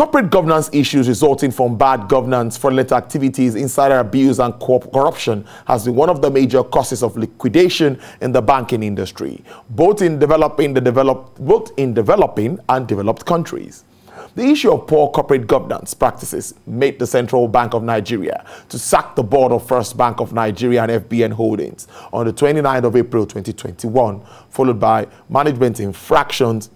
Corporate governance issues resulting from bad governance, fraudulent activities, insider abuse, and corruption has been one of the major causes of liquidation in the banking industry, both in developing the developed, both in developing and developed countries. The issue of poor corporate governance practices made the Central Bank of Nigeria to sack the board of First Bank of Nigeria and FBN Holdings on the 29th of April 2021, followed by management infractions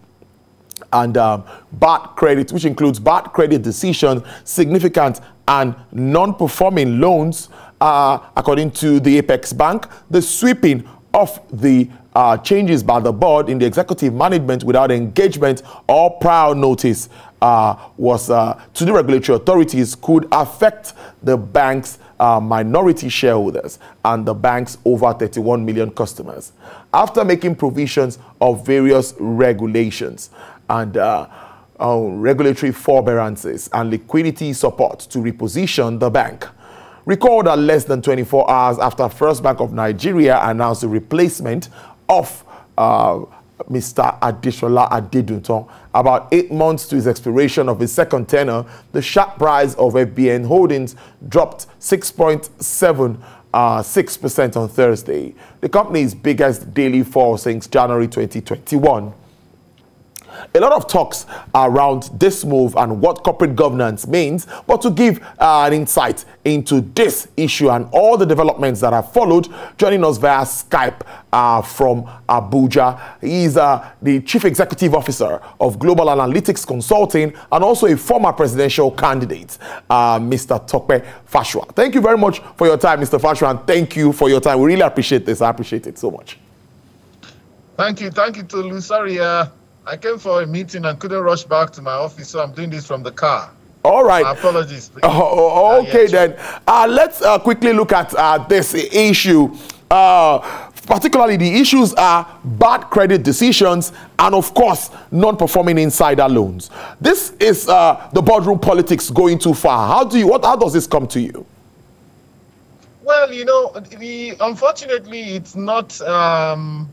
and um, bad credit, which includes bad credit decisions, significant and non-performing loans, uh, according to the Apex Bank, the sweeping of the uh, changes by the board in the executive management without engagement or prior notice uh, was uh, to the regulatory authorities could affect the bank's uh, minority shareholders and the bank's over 31 million customers. After making provisions of various regulations, and uh, uh, regulatory forbearances and liquidity support to reposition the bank. Recall that less than 24 hours after First Bank of Nigeria announced the replacement of uh, Mr. Adesola Adeduntan, about eight months to his expiration of his second tenure, the sharp price of FBN Holdings dropped 6.7 uh, 6% on Thursday, the company's biggest daily fall since January 2021 a lot of talks around this move and what corporate governance means, but to give uh, an insight into this issue and all the developments that have followed, joining us via Skype uh, from Abuja. He's uh, the Chief Executive Officer of Global Analytics Consulting and also a former presidential candidate, uh, Mr. Tope Fasua. Thank you very much for your time, Mr. Fasua, and thank you for your time. We really appreciate this. I appreciate it so much. Thank you. Thank you, to uh, I came for a meeting and couldn't rush back to my office, so I'm doing this from the car. All right. My apologies. Oh, oh, okay, uh, yeah, then. Uh, let's uh, quickly look at uh, this issue. Uh, particularly, the issues are bad credit decisions and, of course, non-performing insider loans. This is uh, the boardroom politics going too far. How do you? What? How does this come to you? Well, you know, the, unfortunately, it's not. Um,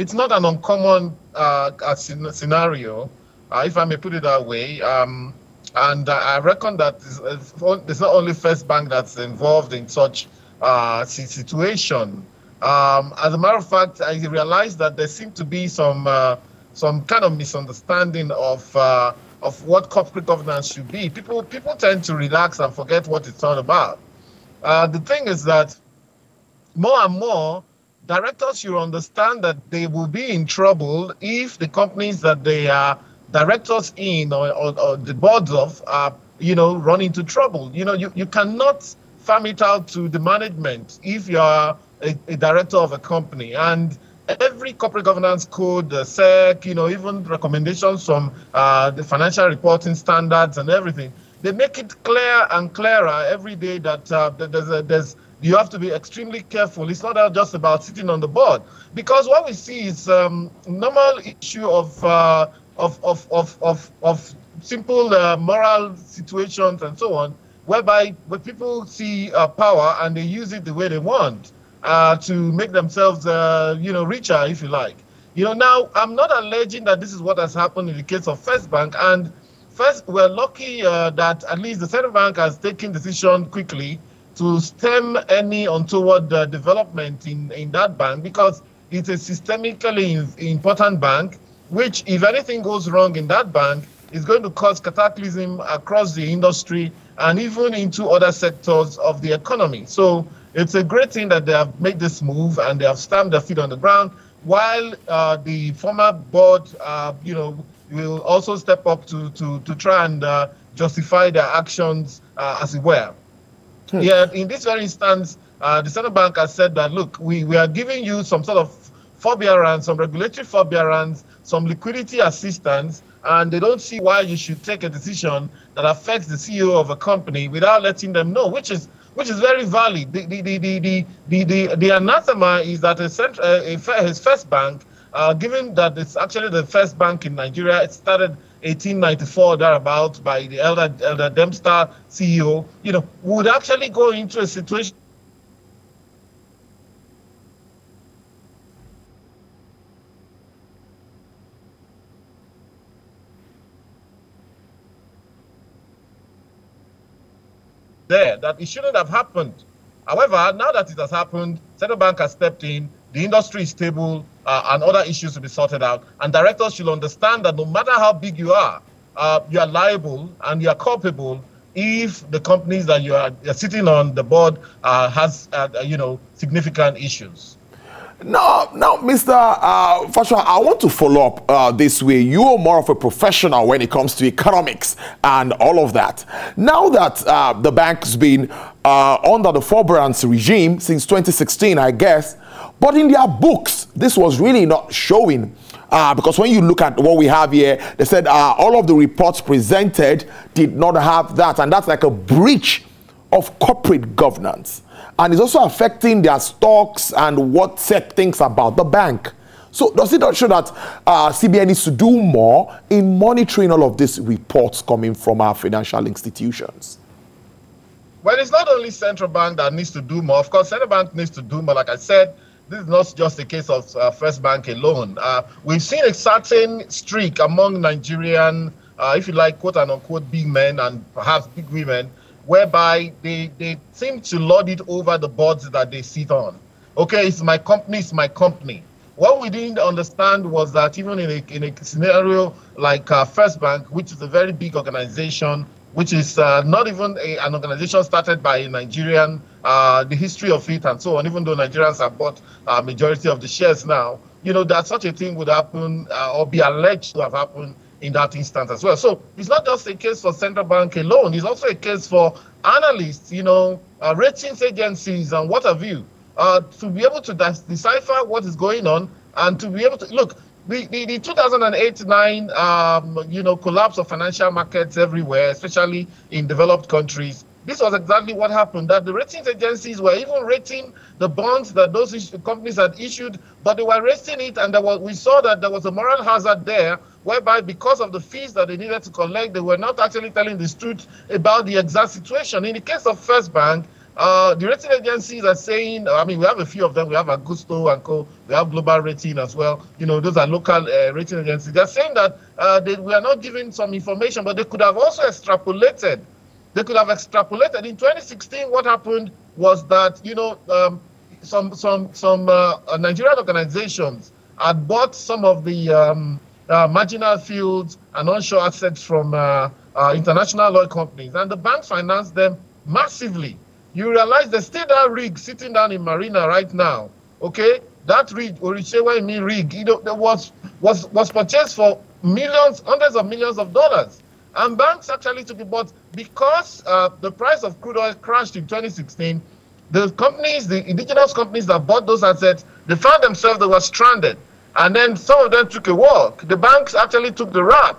it's not an uncommon uh, scenario, uh, if I may put it that way. Um, and I reckon that it's not only First Bank that's involved in such uh, situation. Um, as a matter of fact, I realized that there seemed to be some uh, some kind of misunderstanding of uh, of what corporate governance should be. People people tend to relax and forget what it's all about. Uh, the thing is that more and more directors should understand that they will be in trouble if the companies that they are directors in or, or, or the boards of are, you know, run into trouble. You know, you, you cannot farm it out to the management if you are a, a director of a company. And every corporate governance code, the SEC, you know, even recommendations from uh, the financial reporting standards and everything, they make it clear and clearer every day that uh, there's, a, there's you have to be extremely careful. It's not just about sitting on the board, because what we see is um, normal issue of, uh, of, of, of, of, of simple uh, moral situations and so on, whereby when people see uh, power and they use it the way they want uh, to make themselves, uh, you know, richer, if you like. You know, now I'm not alleging that this is what has happened in the case of First Bank, and first we're lucky uh, that at least the central bank has taken decision quickly to stem any untoward uh, development in, in that bank because it's a systemically important bank, which, if anything goes wrong in that bank, is going to cause cataclysm across the industry and even into other sectors of the economy. So it's a great thing that they have made this move and they have stamped their feet on the ground, while uh, the former board, uh, you know, will also step up to to to try and uh, justify their actions uh, as it were. Hmm. Yeah, in this very instance, uh, the central bank has said that, look, we, we are giving you some sort of forbearance, some regulatory forbearance, some liquidity assistance, and they don't see why you should take a decision that affects the CEO of a company without letting them know, which is which is very valid. The the the the the, the, the, the anathema is that a, central, uh, a, his first bank, uh, given that it's actually the first bank in Nigeria, it started 1894 thereabouts by the elder Elder Dempster CEO, you know, would actually go into a situation there that it shouldn't have happened. However, now that it has happened, central bank has stepped in, the industry is stable, uh, and other issues to be sorted out. And directors should understand that no matter how big you are, uh, you are liable and you are culpable if the companies that you are, sitting on the board uh, has, uh, you know, significant issues. No, no, Mr. Uh, Fasua, I want to follow up uh, this way. You are more of a professional when it comes to economics and all of that. Now that uh, the bank's been uh, under the forbearance regime since 2016, I guess, but in their books, this was really not showing. Uh, because when you look at what we have here, they said uh, all of the reports presented did not have that. And that's like a breach of corporate governance and it's also affecting their stocks and what SEC thinks about the bank. So does it not show that uh, CBN needs to do more in monitoring all of these reports coming from our financial institutions? Well, it's not only central bank that needs to do more. Of course, central bank needs to do more. Like I said, this is not just a case of uh, First Bank alone. Uh, we've seen a certain streak among Nigerian, uh, if you like, quote and unquote, big men and perhaps big women whereby they, they seem to lord it over the boards that they sit on. Okay, it's my company, it's my company. What we didn't understand was that even in a, in a scenario like uh, First Bank, which is a very big organization, which is uh, not even a, an organization started by a Nigerian, uh, the history of it and so on, even though Nigerians have bought a uh, majority of the shares now, you know, that such a thing would happen uh, or be alleged to have happened in that instance as well. So it's not just a case for central bank alone. It's also a case for analysts, you know, uh, ratings agencies and what have you, uh, to be able to decipher what is going on and to be able to look. The, the, the 2008-9, um, you know, collapse of financial markets everywhere, especially in developed countries, this was exactly what happened. That the ratings agencies were even rating the bonds that those companies had issued, but they were rating it, and was, we saw that there was a moral hazard there, whereby because of the fees that they needed to collect, they were not actually telling the truth about the exact situation. In the case of First Bank, uh, the rating agencies are saying, I mean, we have a few of them. We have Agusto and Co. We have Global Rating as well. You know, those are local uh, rating agencies. They're saying that uh, they, we are not giving some information, but they could have also extrapolated they could have extrapolated. In 2016, what happened was that, you know, um, some some some uh, Nigerian organizations had bought some of the um, uh, marginal fields and onshore assets from uh, uh international oil companies, and the banks financed them massively. You realize there's still that rig sitting down in Marina right now. Okay, that rig, Orichewa rig, you know, was was was purchased for millions, hundreds of millions of dollars. And banks actually took it, but because uh, the price of crude oil crashed in 2016, the companies, the indigenous companies that bought those assets, they found themselves they were stranded. And then some of them took a walk. The banks actually took the rap.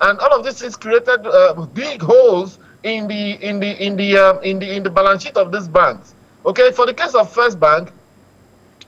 And all of this has created uh, big holes in the in the in the uh, in the in the balance sheet of these banks. Okay, for the case of First Bank,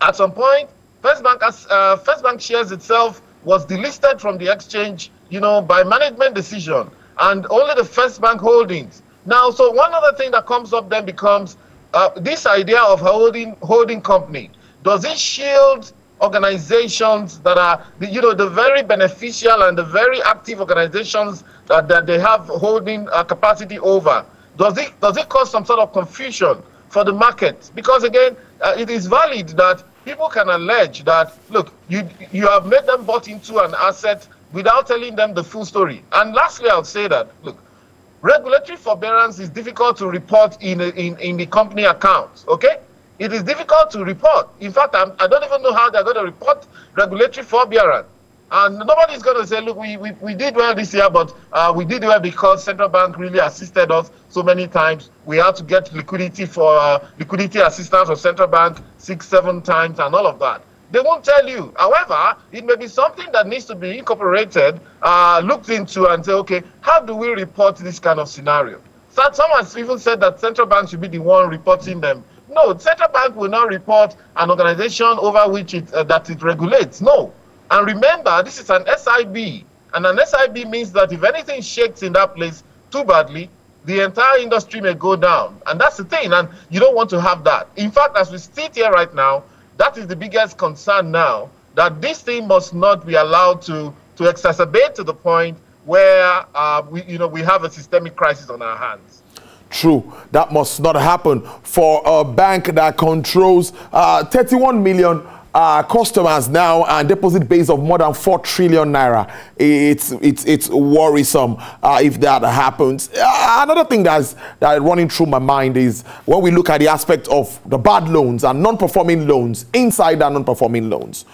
at some point, First Bank as uh, First Bank shares itself was delisted from the exchange, you know, by management decision and only the first bank holdings. Now, so one other thing that comes up then becomes uh, this idea of holding holding company. Does it shield organizations that are, you know, the very beneficial and the very active organizations that, that they have holding uh, capacity over? Does it does it cause some sort of confusion for the market? Because again, uh, it is valid that people can allege that look, you you have made them bought into an asset without telling them the full story. And lastly, I'll say that, look, regulatory forbearance is difficult to report in, in, in the company accounts, okay? It is difficult to report. In fact, I'm, I do not even know how they're going to report regulatory forbearance. And nobody's going to say, look, we, we, we did well this year, but uh, we did well because central bank really assisted us so many times. We had to get liquidity for uh, liquidity assistance of central bank six, seven times and all of that. They won't tell you. However, it may be something that needs to be incorporated, uh, looked into, and say, okay, how do we report this kind of scenario? So someone even said that central bank should be the one reporting them. No, central bank will not report an organization over which it uh, that it regulates. No. And remember, this is an SIB, and an SIB means that if anything shakes in that place too badly, the entire industry may go down. And that's the thing, and you don't want to have that. In fact, as we sit here right now, that is the biggest concern now, that this thing must not be allowed to, to exacerbate to the point where uh, we, you know, we have a systemic crisis on our hands. true. That must not happen for a bank that controls uh, 31 million uh, customers now and deposit base of more than 4 trillion naira. It's, it's, it's worrisome uh, if that happens. Uh, another thing that's that running through my mind is when we look at the aspect of the bad loans and non-performing loans, inside that non-performing loans.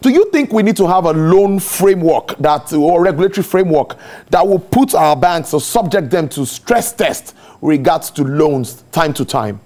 Do you think we need to have a loan framework that or regulatory framework that will put our banks or subject them to stress test regards to loans time to time?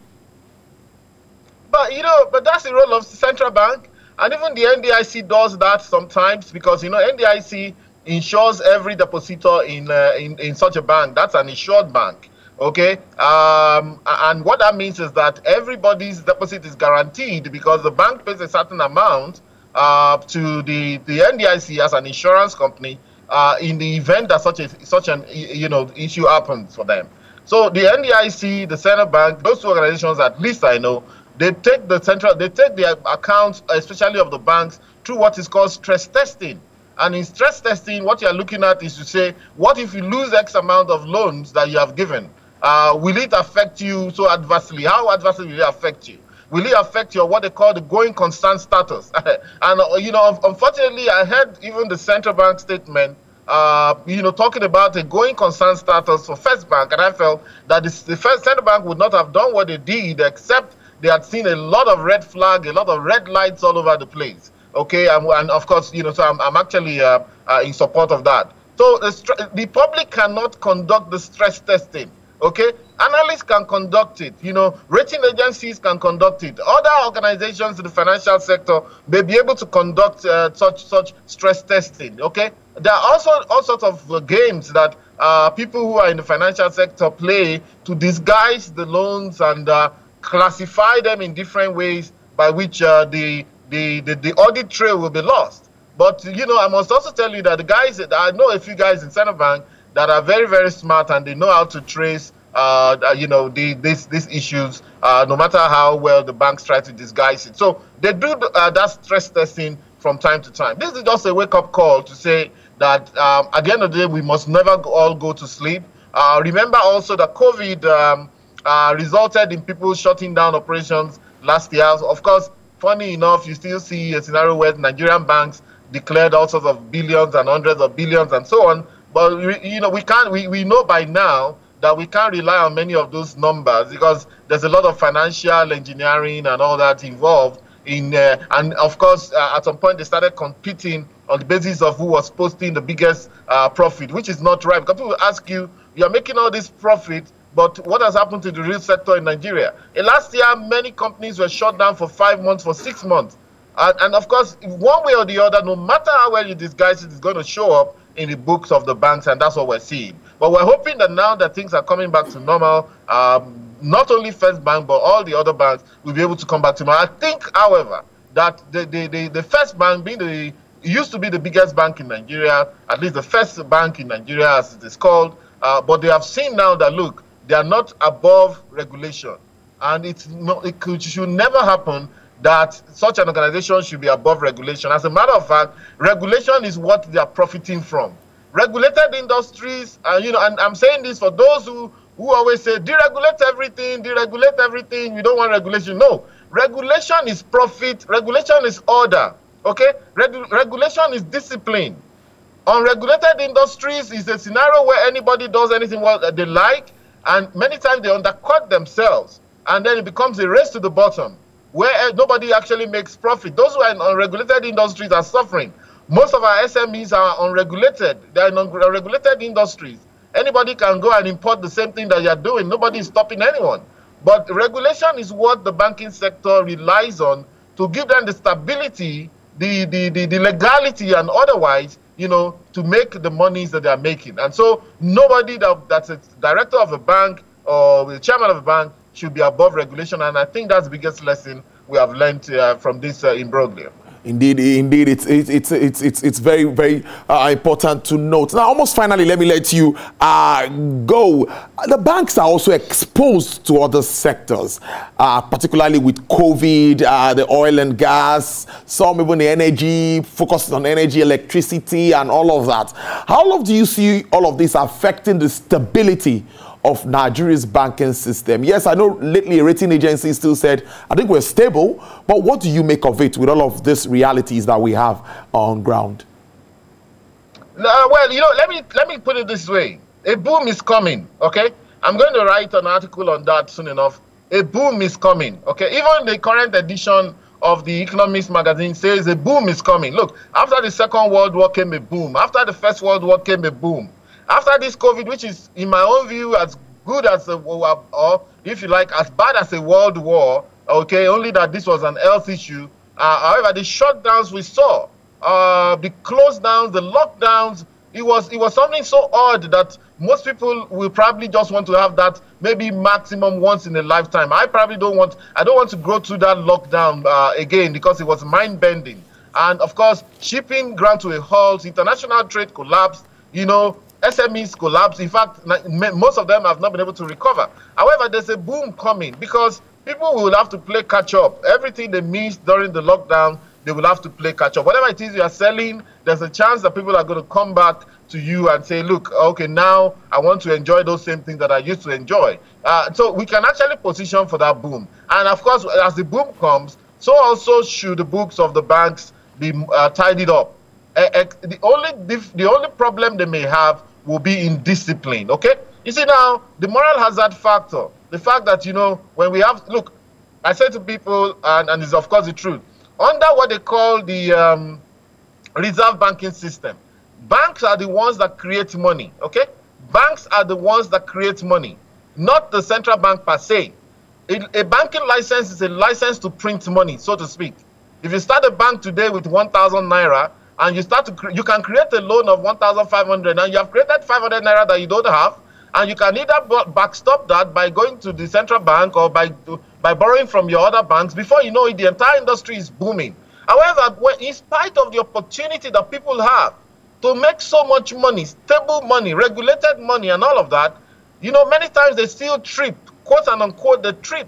But you know, but that's the role of the central bank. And even the NDIC does that sometimes because, you know, NDIC insures every depositor in, uh, in, in such a bank. That's an insured bank. Okay. Um, and what that means is that everybody's deposit is guaranteed because the bank pays a certain amount uh, to the, the NDIC as an insurance company uh, in the event that such a such an you know issue happens for them. So the NDIC, the central bank, those two organizations, at least I know, they take the central, they take the accounts, especially of the banks, through what is called stress testing. And in stress testing, what you're looking at is to say, what if you lose X amount of loans that you have given? Uh, will it affect you so adversely? How adversely will it affect you? Will it affect your what they call the going concern status? and uh, you know, unfortunately, I heard even the central bank statement uh, you know, talking about a going concern status for First Bank, and I felt that this, the First Central Bank would not have done what they did except they had seen a lot of red flag, a lot of red lights all over the place. Okay, and, and of course, you know, so I'm, I'm actually uh, uh, in support of that. So the, the public cannot conduct the stress testing. Okay, analysts can conduct it. You know, rating agencies can conduct it. Other organizations in the financial sector may be able to conduct uh, such such stress testing. Okay, there are also all sorts of uh, games that uh, people who are in the financial sector play to disguise the loans and uh, classify them in different ways by which uh, the, the, the, the audit trail will be lost. But, you know, I must also tell you that the guys, I know a few guys in Central Bank that are very, very smart and they know how to trace, uh, you know, the, this, these issues, uh, no matter how well the banks try to disguise it. So they do uh, that stress testing from time to time. This is just a wake-up call to say that um, at the end of the day, we must never all go to sleep. Uh, remember also that COVID um, uh, resulted in people shutting down operations last year. So of course, funny enough, you still see a scenario where Nigerian banks declared all sorts of billions and hundreds of billions and so on. But you know, we can't. We, we know by now that we can't rely on many of those numbers because there's a lot of financial engineering and all that involved in. Uh, and of course, uh, at some point they started competing on the basis of who was posting the biggest uh, profit, which is not right. Because people ask you, you are making all this profit, but what has happened to the real sector in Nigeria? In last year, many companies were shut down for five months, for six months. And, and of course, one way or the other, no matter how well you disguise it, it's going to show up in the books of the banks, and that's what we're seeing. But we're hoping that now that things are coming back to normal, um, not only First Bank, but all the other banks will be able to come back to normal. I think, however, that the, the, the, the First Bank being the used to be the biggest bank in Nigeria, at least the first bank in Nigeria as it is called, uh, but they have seen now that, look, they are not above regulation. And it's not, it should never happen that such an organization should be above regulation. As a matter of fact, regulation is what they are profiting from. Regulated industries, and you know, and I'm saying this for those who, who always say deregulate everything, deregulate everything, we don't want regulation. No, regulation is profit, regulation is order. Okay, Regu regulation is discipline. Unregulated industries is a scenario where anybody does anything what they like, and many times they undercut themselves, and then it becomes a race to the bottom where eh, nobody actually makes profit. Those who are in unregulated industries are suffering. Most of our SMEs are unregulated. They are in unregulated industries. Anybody can go and import the same thing that you're doing. Nobody is stopping anyone. But regulation is what the banking sector relies on to give them the stability, the, the, the, the legality, and otherwise you know, to make the monies that they are making. And so nobody that, that's a director of a bank or the chairman of a bank should be above regulation. And I think that's the biggest lesson we have learned uh, from this uh, imbroglio. Indeed, indeed, it's it's it's it's it's very very uh, important to note. Now, almost finally, let me let you uh, go. The banks are also exposed to other sectors, uh, particularly with COVID, uh, the oil and gas, some even the energy, focused on energy, electricity, and all of that. How long do you see all of this affecting the stability of Nigeria's banking system? Yes, I know lately a rating agency still said, I think we're stable, but what do you make of it with all of these realities that we have on ground? Uh, well, you know, let me let me put it this way: a boom is coming. Okay, I'm going to write an article on that soon enough. A boom is coming. Okay, even the current edition of the Economist magazine says a boom is coming. Look, after the Second World War came a boom. After the First World War came a boom. After this COVID, which is, in my own view, as good as a, or if you like, as bad as a world war. Okay, only that this was an health issue. Uh, however, the shutdowns we saw, uh, the close downs, the lockdowns, it was it was something so odd that most people will probably just want to have that maybe maximum once in a lifetime. I probably don't want I don't want to go through that lockdown uh, again because it was mind bending. And of course, shipping ground to a halt, international trade collapsed. You know, SMEs collapse. In fact, most of them have not been able to recover. However, there's a boom coming because people will have to play catch up. Everything they missed during the lockdown, they will have to play catch up. Whatever it is you are selling, there's a chance that people are going to come back to you and say, look, okay, now I want to enjoy those same things that I used to enjoy. Uh, so we can actually position for that boom. And of course, as the boom comes, so also should the books of the banks be uh, tidied up. Uh, the only the only problem they may have will be in discipline. Okay, you see now the moral hazard factor, the fact that you know when we have look, I say to people, and and it's of course the truth, under what they call the um, reserve banking system, banks are the ones that create money. Okay, banks are the ones that create money, not the central bank per se. A banking license is a license to print money, so to speak. If you start a bank today with 1,000 naira, and you start to you can create a loan of 1500 and you have created 500 naira that you don't have. And you can either backstop that by going to the central bank or by by borrowing from your other banks. Before you know it the entire industry is booming. However in spite of the opportunity that people have to make so much money stable money regulated money and all of that you know many times they still trip. Quote and unquote the trip.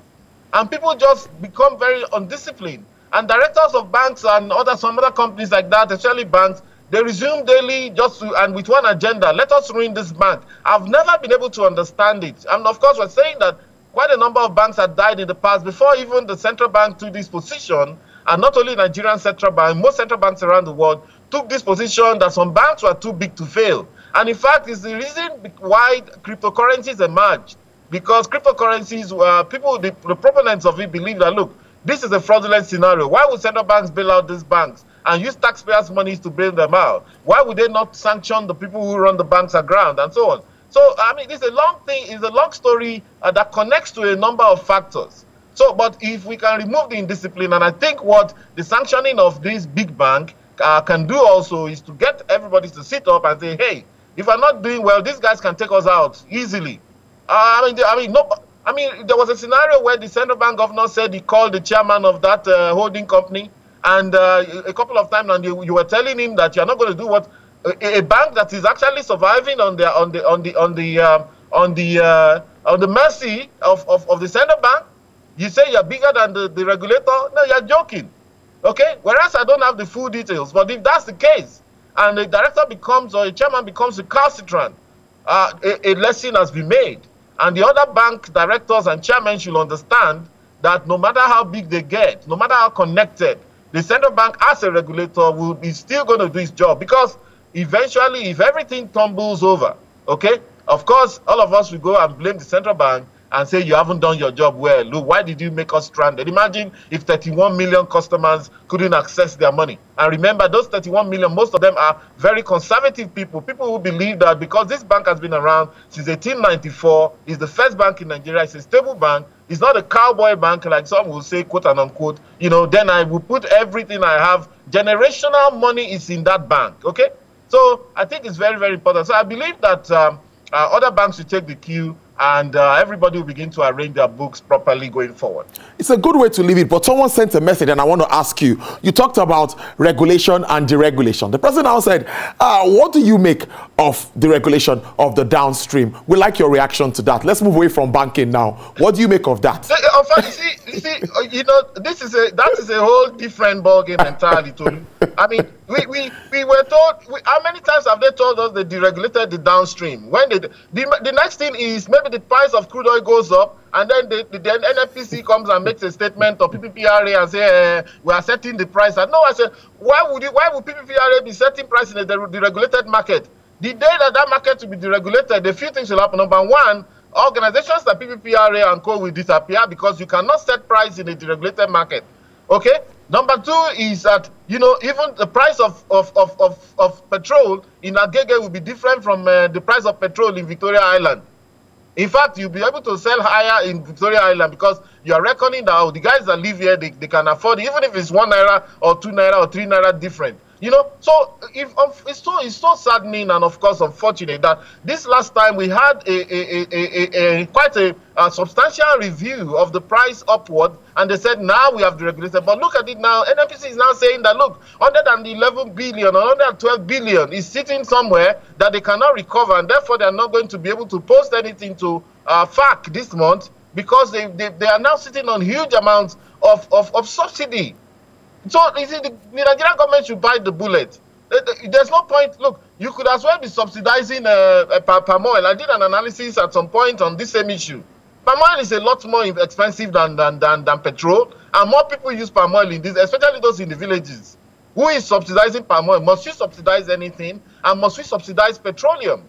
And people just become very undisciplined and directors of banks and other some other companies like that, especially banks, they resume daily just to, and with one agenda. Let us ruin this bank. I've never been able to understand it. And of course, we're saying that quite a number of banks have died in the past before even the central bank took this position. And not only Nigerian central bank, most central banks around the world took this position that some banks were too big to fail. And in fact, it's the reason why cryptocurrencies emerged. Because cryptocurrencies, were people, the, the proponents of it believe that, look, this is a fraudulent scenario. Why would central banks bail out these banks and use taxpayers' money to bail them out? Why would they not sanction the people who run the banks aground and so on? So, I mean, is a long thing, it's a long story uh, that connects to a number of factors. So, but if we can remove the indiscipline, and I think what the sanctioning of this big bank uh, can do also is to get everybody to sit up and say, hey, if we're not doing well, these guys can take us out easily. Uh, I mean, I mean, no, I mean, there was a scenario where the central bank governor said he called the chairman of that uh, holding company, and uh, a couple of times, and you, you, were telling him that you're not going to do what a, a, bank that is actually surviving on the on the on the on the um, on the uh, on the mercy of, of, of the central bank. You say you're bigger than the, the regulator. No, you're joking. Okay. Whereas I don't have the full details, but if that's the case, and the director becomes or a chairman becomes a uh, a, a lesson has been made. And the other bank directors and chairmen should understand that no matter how big they get, no matter how connected, the central bank as a regulator will be still going to do its job. Because eventually if everything tumbles over, okay, of course, all of us will go and blame the central bank and say you haven't done your job well. Look, why did you make us stranded? Imagine if 31 million customers couldn't access their money. And remember, those 31 million, most of them are very conservative people, people who believe that because this bank has been around since 1894, is the first bank in Nigeria, it's a stable bank, it's not a cowboy bank like some will say, quote and unquote, you know, then I will put everything I have, generational money is in that bank, okay? So I think it's very, very important. So I believe that um, uh, other banks should take the cue and uh, everybody will begin to arrange their books properly going forward. It's a good way to leave it, but someone sent a message, and I want to ask you. You talked about regulation and deregulation. The president now said, uh, What do you make of the regulation of the downstream? We like your reaction to that. Let's move away from banking now. What do you make of that? Uh, uh, you see, you see, uh, you know, this is a that is a whole different ballgame entirely. To I mean, we, we, we were told. We, how many times have they told us they deregulated the downstream? When they, the the next thing is maybe the price of crude oil goes up, and then the, the, NNPC comes and makes a statement or PPPRA and say uh, we are setting the price. And no, I said why would you, why would PPPRA be setting price in a deregulated market? The day that that market will be deregulated, a few things will happen. Number one, organizations like PPPRA and co will disappear because you cannot set price in a deregulated market. Okay. Number two is that you know even the price of of of of, of petrol in Agege will be different from uh, the price of petrol in Victoria Island. In fact, you'll be able to sell higher in Victoria Island because you are reckoning that oh, the guys that live here they, they can afford it, even if it's one naira or two naira or three naira different. You know, so if it's so it's so saddening and of course unfortunate that this last time we had a, a, a, a quite a, substantial review of the price upward, and they said now we have deregulated. But look at it now. NNPC is now saying that look, 111 billion or 112 billion is sitting somewhere that they cannot recover, and therefore they are not going to be able to post anything to uh, FAAC this month because they, they, they are now sitting on huge amounts of, of, of subsidy. So you see, the, the Nigerian government should bite the bullet. There's no point. Look, you could as well be subsidizing uh, palm oil. I did an analysis at some point on this same issue. Palm oil is a lot more expensive than, than, than, than petrol, and more people use palm oil in this, especially those in the villages. Who is subsidizing palm oil? Must you subsidize anything? And must we subsidize petroleum?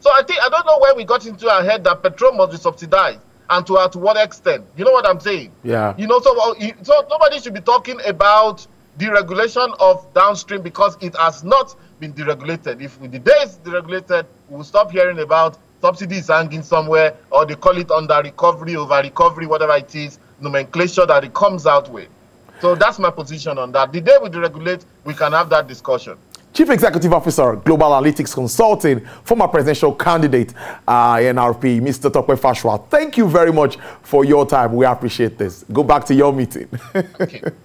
So I think I don't know where we got into our head that petrol must be subsidized and to, uh, to what extent. You know what I'm saying? Yeah. You know, so, uh, so nobody should be talking about deregulation of downstream because it has not been deregulated. If the day is deregulated, we'll stop hearing about subsidies hanging somewhere or they call it under recovery, over recovery, whatever it is, nomenclature that it comes out with. So that's my position on that. The day we deregulate, we can have that discussion. Chief Executive Officer, Global Analytics Consulting, former presidential candidate, uh, NRP, Mr. Tope Fasua. Thank you very much for your time. We appreciate this. Go back to your meeting.